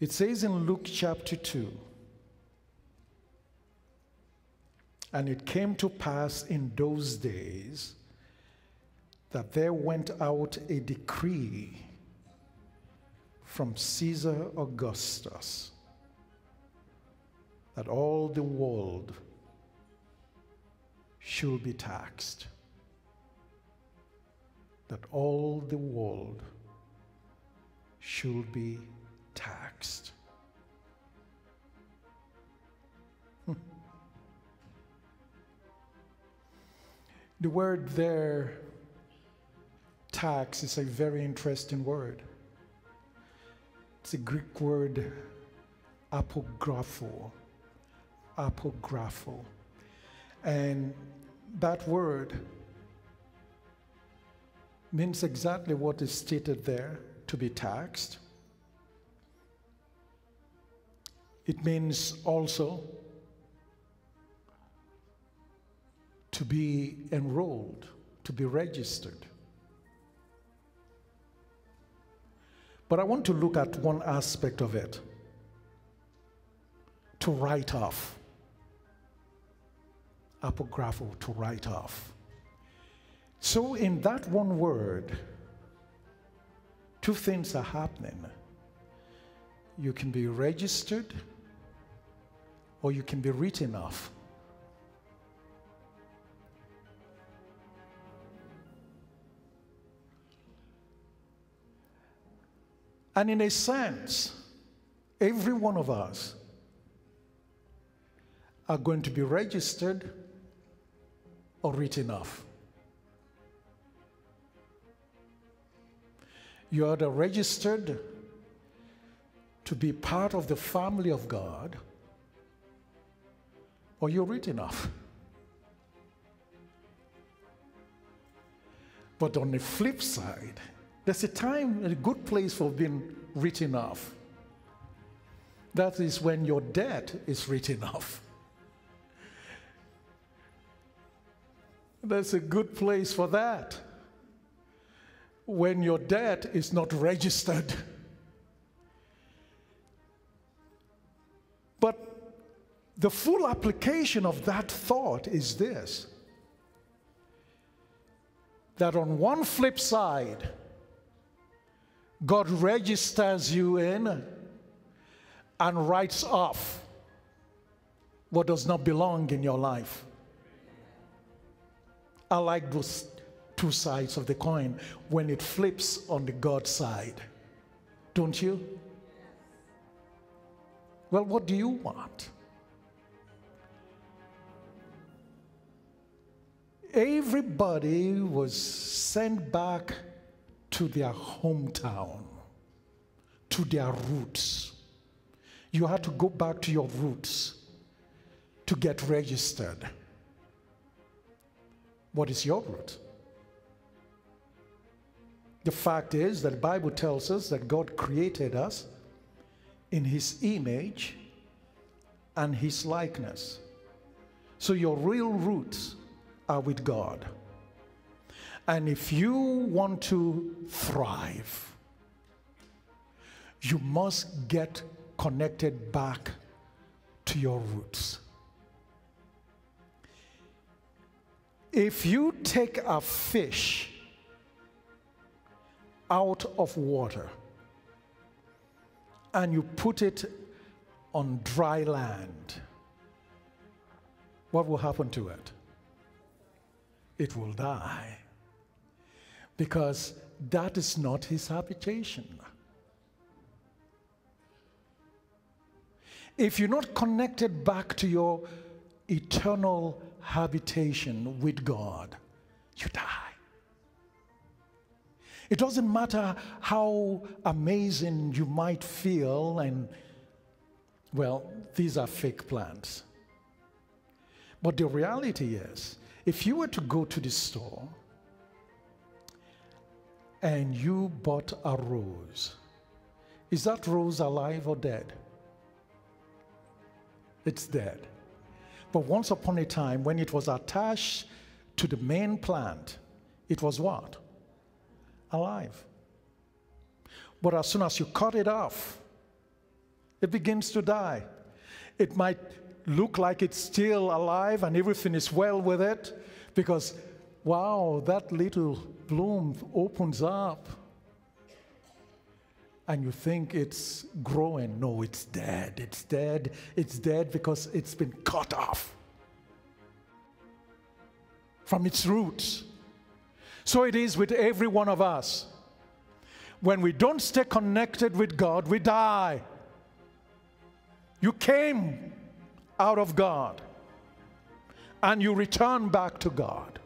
It says in Luke chapter 2 And it came to pass in those days that there went out a decree from Caesar Augustus that all the world should be taxed. That all the world should be taxed. The word there, tax, is a very interesting word. It's a Greek word, apographo. Apographo. And that word means exactly what is stated there to be taxed. It means also to be enrolled, to be registered. But I want to look at one aspect of it to write off. Apographo, to write off. So, in that one word, two things are happening. You can be registered or you can be written off. And in a sense, every one of us are going to be registered or written off. You are registered to be part of the family of God or you're written off. But on the flip side, there's a time, a good place for being written off. That is when your debt is written off. That's a good place for that. When your debt is not registered. But the full application of that thought is this that on one flip side, God registers you in and writes off what does not belong in your life. I like those two sides of the coin when it flips on the God side. Don't you? Well, what do you want? Everybody was sent back to their hometown, to their roots. You had to go back to your roots to get registered. What is your root? The fact is that the Bible tells us that God created us in his image and his likeness. So your real roots are with God. And if you want to thrive, you must get connected back to your roots. If you take a fish out of water and you put it on dry land, what will happen to it? It will die. Because that is not his habitation. If you're not connected back to your eternal habitation with God, you die. It doesn't matter how amazing you might feel, and well, these are fake plans. But the reality is, if you were to go to the store and you bought a rose, is that rose alive or dead? It's dead. But once upon a time, when it was attached to the main plant, it was what? Alive. But as soon as you cut it off, it begins to die. It might look like it's still alive and everything is well with it because, wow, that little bloom opens up and you think it's growing. No, it's dead. It's dead. It's dead because it's been cut off from its roots. So it is with every one of us. When we don't stay connected with God, we die. You came out of God and you return back to God.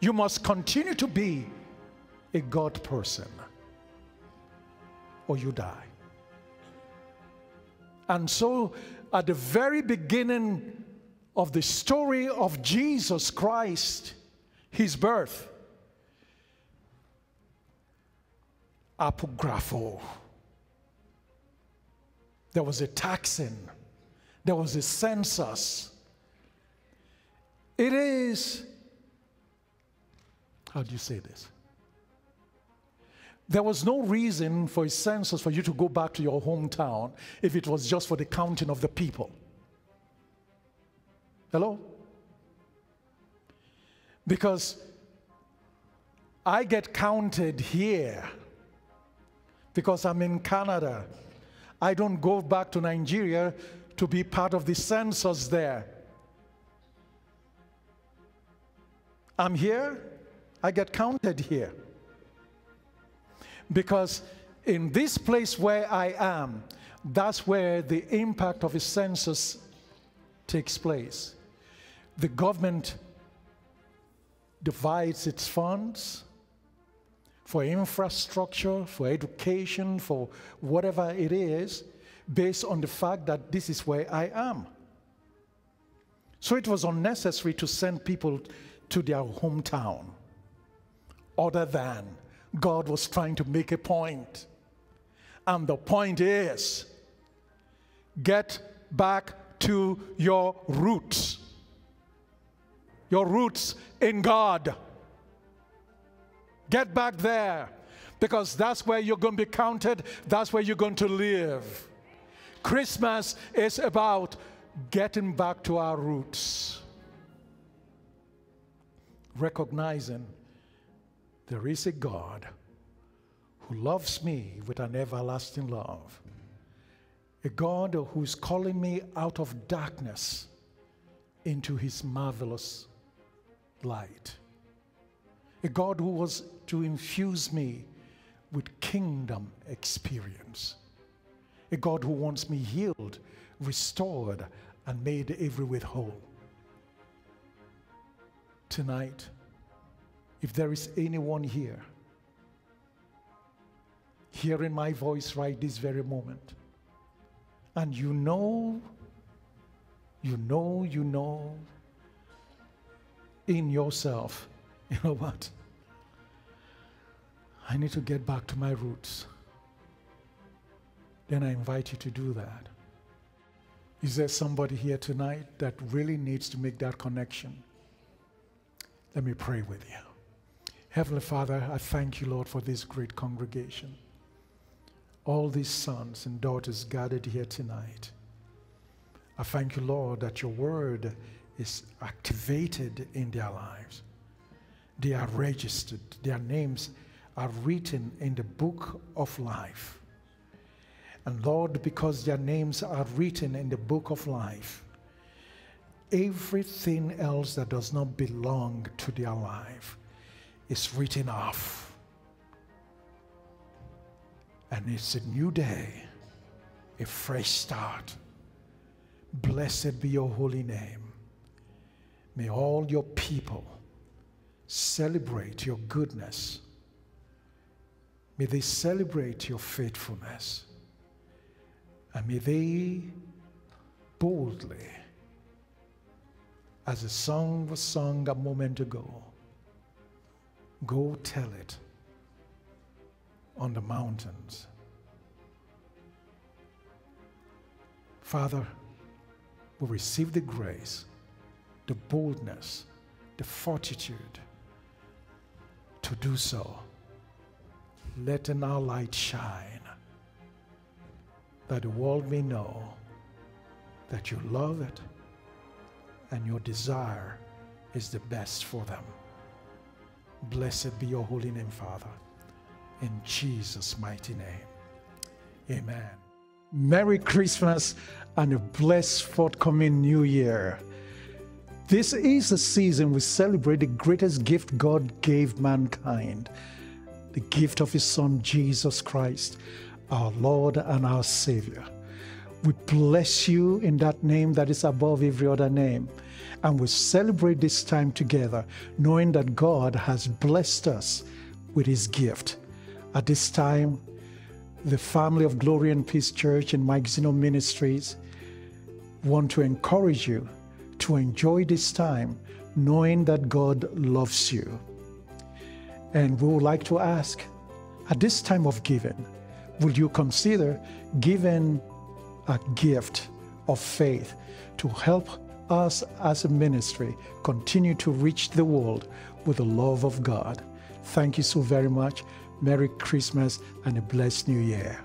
You must continue to be a God person or you die. And so, at the very beginning of the story of Jesus Christ, his birth, apographo. There was a taxing, there was a census. It is, how do you say this? There was no reason for a census for you to go back to your hometown if it was just for the counting of the people. Hello? Because I get counted here because I'm in Canada. I don't go back to Nigeria to be part of the census there. I'm here, I get counted here. Because in this place where I am, that's where the impact of a census takes place. The government divides its funds for infrastructure, for education, for whatever it is, based on the fact that this is where I am. So it was unnecessary to send people to their hometown, other than God was trying to make a point. And the point is get back to your roots. Your roots in God. Get back there because that's where you're going to be counted, that's where you're going to live. Christmas is about getting back to our roots, recognizing there is a God who loves me with an everlasting love. A God who's calling me out of darkness into his marvelous light. A God who was to infuse me with kingdom experience. A God who wants me healed, restored, and made every way whole. Tonight, if there is anyone here hearing my voice right this very moment, and you know, you know, you know in yourself, you know what? I need to get back to my roots. Then I invite you to do that. Is there somebody here tonight that really needs to make that connection? Let me pray with you. Heavenly Father, I thank you, Lord, for this great congregation. All these sons and daughters gathered here tonight. I thank you, Lord, that your word is activated in their lives. They are registered, their names are written in the book of life. And Lord, because their names are written in the book of life, everything else that does not belong to their life is written off. And it's a new day, a fresh start. Blessed be your holy name. May all your people celebrate your goodness. May they celebrate your faithfulness. And may they boldly, as the song was sung a moment ago, Go tell it on the mountains. Father, we receive the grace, the boldness, the fortitude to do so. Letting our light shine that the world may know that you love it and your desire is the best for them. Blessed be your holy name, Father. In Jesus' mighty name. Amen. Merry Christmas and a blessed forthcoming New Year. This is the season we celebrate the greatest gift God gave mankind the gift of His Son, Jesus Christ, our Lord and our Savior. We bless you in that name that is above every other name. And we celebrate this time together, knowing that God has blessed us with His gift. At this time, the family of Glory and Peace Church and Mike Zeno Ministries want to encourage you to enjoy this time, knowing that God loves you. And we would like to ask at this time of giving, would you consider giving a gift of faith to help us as a ministry continue to reach the world with the love of God? Thank you so very much. Merry Christmas and a blessed New Year.